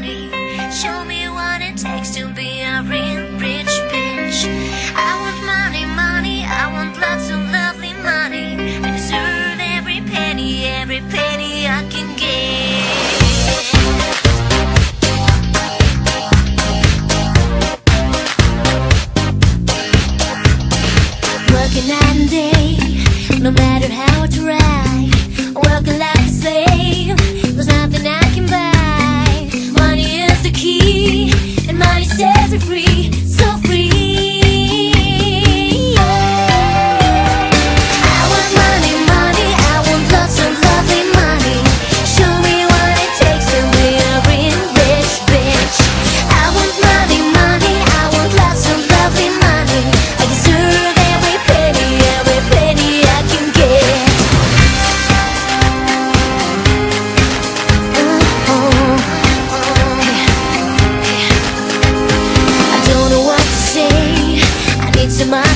money. Show me what it takes to be a real rich bitch. I want money, money. I want lots of lovely money. I deserve every penny, every penny I can get. Working night and day, no matter how so free. To say.